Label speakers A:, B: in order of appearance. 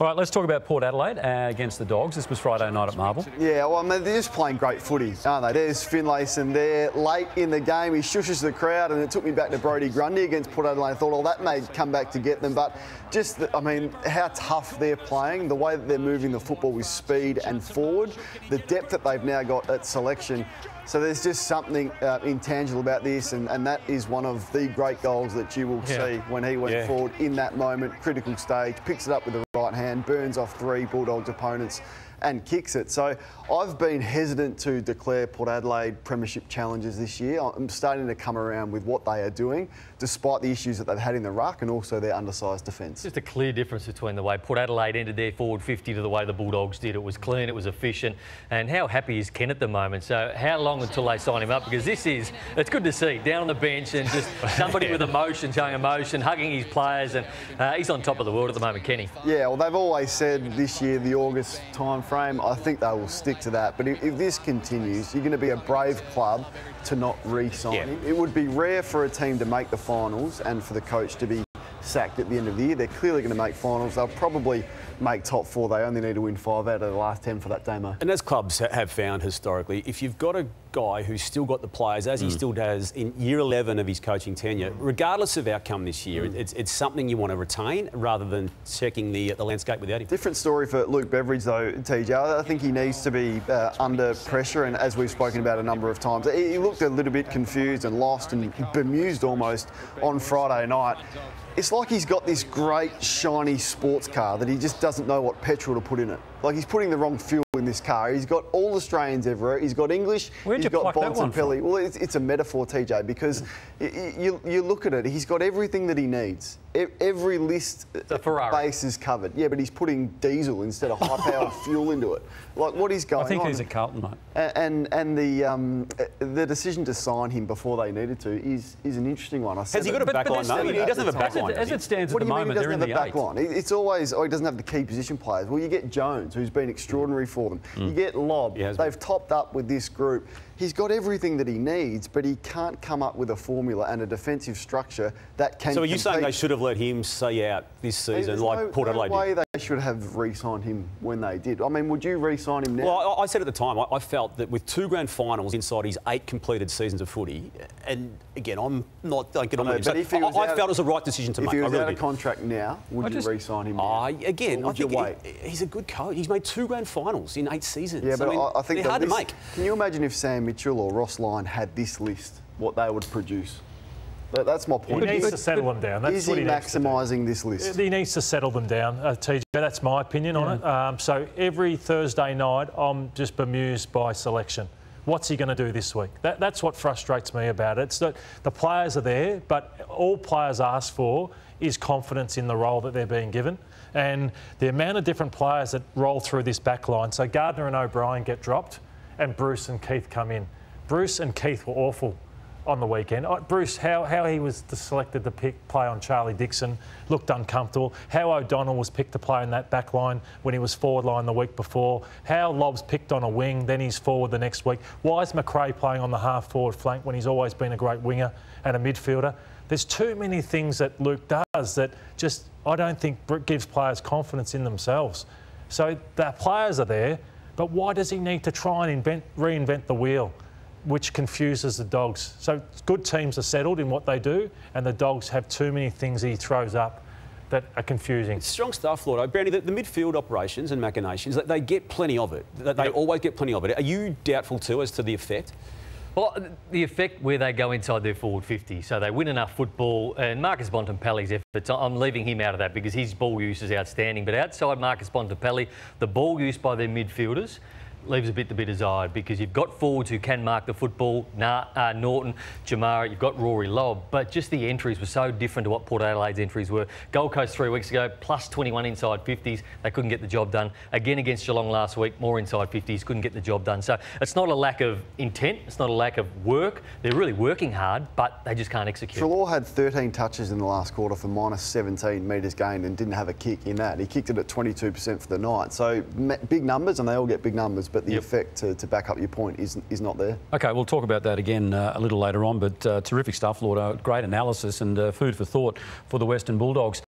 A: All right, let's talk about Port Adelaide uh, against the Dogs. This was Friday night at Marvel.
B: Yeah, well, I mean, they're just playing great footy, aren't they? There's Finlayson there late in the game. He shushes the crowd, and it took me back to Brodie Grundy against Port Adelaide. I thought, oh, that may come back to get them. But just, the, I mean, how tough they're playing, the way that they're moving the football with speed and forward, the depth that they've now got at selection. So there's just something uh, intangible about this, and, and, that is one of the great goals that you will yeah. see when he went yeah. forward in that moment, critical stage, picks it up with the right hand, burns off three Bulldogs opponents and kicks it. So I've been hesitant to declare Port Adelaide Premiership challenges this year. I'm starting to come around with what they are doing, despite the issues that they've had in the ruck and also their undersized defence.
C: Just a clear difference between the way Port Adelaide ended their forward 50 to the way the Bulldogs did. It was clean, it was efficient, and how happy is Ken at the moment? So how long until they sign him up? Because this is, it's good to see, down on the bench and just somebody yeah. with emotion, showing emotion, hugging his players, and uh, he's on top of the world at the moment, Kenny.
B: Yeah, well, they've always said this year, the August time frame, I think they will stick to that. But if, if this continues, you're going to be a brave club to not re-sign yeah. him. It would be rare for a team to make the finals and for the coach to be sacked at the end of the year. They're clearly going to make finals. They'll probably make top four. They only need to win five out of the last 10 for that demo.
D: And as clubs have found historically, if you've got a guy who's still got the players, as mm. he still does in year 11 of his coaching tenure, regardless of outcome this year, mm. it's, it's something you want to retain rather than checking the, the landscape without him.
B: Different story for Luke Beveridge, though, TJ. I think he needs to be uh, under pressure, and as we've spoken about a number of times, he looked a little bit confused and lost and bemused almost on Friday night it's like he's got this great shiny sports car that he just doesn't know what petrol to put in it. Like he's putting the wrong fuel in this car. He's got all Australians everywhere. He's got English.
A: Where'd
B: he's
A: you got
B: Bontempelli. Well, it's, it's, a metaphor, TJ, because you, you look at it. He's got everything that he needs. Every list base is covered. Yeah, but he's putting diesel instead of high-powered fuel into it. Like what is going on?
A: I think
B: on?
A: he's a Carlton, mate.
B: And and the um, the decision to sign him before they needed to is is an interesting one. I
D: Has he got a backline? No, he doesn't have a backline.
A: As it stands at the moment,
B: they're
A: in the
B: back line. It's always oh he doesn't have the key position players. Well, you get Jones, who's been extraordinary for them. Mm. You get Lobb. They've been. topped up with this group. He's got everything that he needs, but he can't come up with a formula and a defensive structure that can.
D: So are you
B: compete.
D: saying they should have let him stay out this season, There's like
B: no,
D: Port Adelaide
B: no way they should have re-signed him when they did. I mean, would you re-sign him now?
D: Well, I, I said at the time, I, I, felt that with two grand finals inside his eight completed seasons of footy, and again, I'm not don't get on with him. I, I felt it was the right decision to
B: if
D: make.
B: If he was
D: really
B: out of contract now, would I you just, re-sign him? Now?
D: again, I think he, he's a good coach. He's made two grand finals in eight seasons.
B: Yeah, but
D: I, mean,
B: I think
D: they're hard
B: list,
D: to make.
B: Can you imagine if Sam Mitchell or Ross Lyon had this list, what they would produce? That's my point.
E: He needs but, to settle them down. That's
B: is he, he maximising this list?
E: He needs to settle them down, uh, TJ. That's my opinion yeah. on it. Um, so every Thursday night, I'm just bemused by selection. What's he going to do this week? That, that's what frustrates me about it. It's that the players are there, but all players ask for is confidence in the role that they're being given. And the amount of different players that roll through this back line. So Gardner and O'Brien get dropped, and Bruce and Keath come in. Bruce and Keath were awful on the weekend. Uh, Bruce, how, how he was selected to pick play on Charlie Dixon looked uncomfortable. How O'Donnell was picked to play in that back line when he was forward line the week before. How Lobb's picked on a wing, then he's forward the next week. Why is Macrae playing on the half forward flank when he's always been a great winger and a midfielder? There's too many things that Luke does that just I don't think gives players confidence in themselves. So the players are there, but why does he need to try and invent, reinvent the wheel? which confuses the dogs. So good teams are settled in what they do, and the dogs have too many things he throws up that are confusing.
D: It's strong stuff, Lord. Brandy, the, the, midfield operations and machinations, they get plenty of it. They yep. always get plenty of it. Are you doubtful too as to the effect?
C: Well, the effect where they go inside their forward 50, so they win enough football, and Marcus Bontempelli's efforts, I'm leaving him out of that because his ball use is outstanding, but outside Marcus Bontempelli, the ball use by their midfielders, leaves a bit to be desired because you've got forwards who can mark the football, nah, uh, Naughton, Jamarra, you've got Rory Lobb, but just the entries were so different to what Port Adelaide's entries were. Gold Coast three weeks ago, plus 21 inside 50s, they couldn't get the job done. Again against Geelong last week, more inside 50s, couldn't get the job done. So it's not a lack of intent, it's not a lack of work. They're really working hard, but they just can't execute.
B: Treloar had 13 touches in the last quarter for minus 17 metres gained and didn't have a kick in that. He kicked it at 22% for the night. So big numbers, and they all get big numbers but the yep. effect to, to, back up your point is, is not there.
A: Okay, we'll talk about that again uh, a little later on, but uh, terrific stuff, Lord. Uh, great analysis and uh, food for thought for the Western Bulldogs.